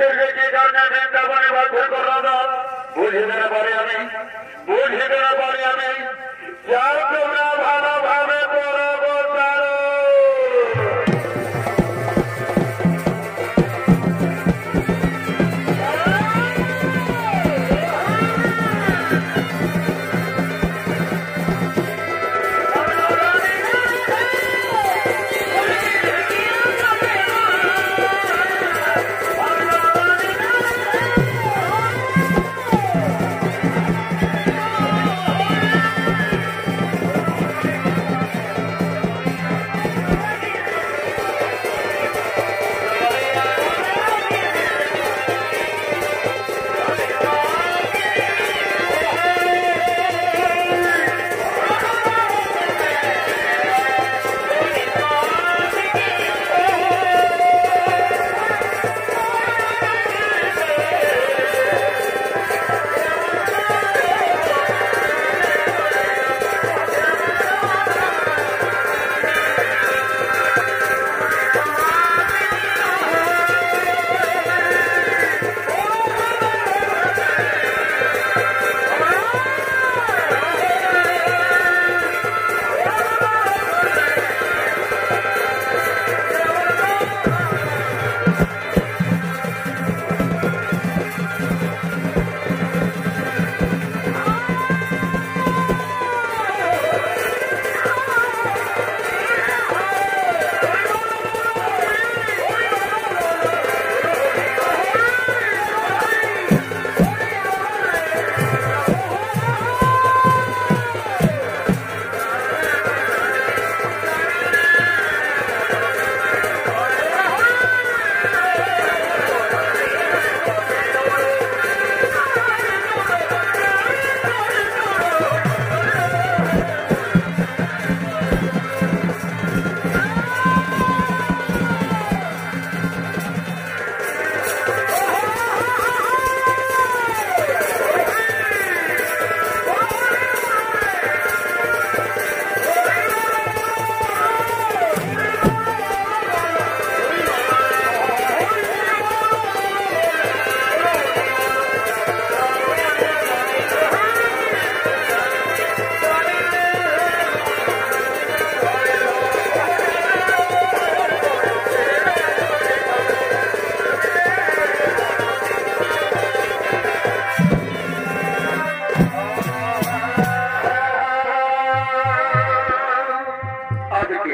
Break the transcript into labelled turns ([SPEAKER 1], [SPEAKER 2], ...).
[SPEAKER 1] কিসের যে কি কারণে বৃন্দাবনে বাধ্য করল না। বুঝিতে না আমি বুঝে না পারি আমি। যাও তোমরা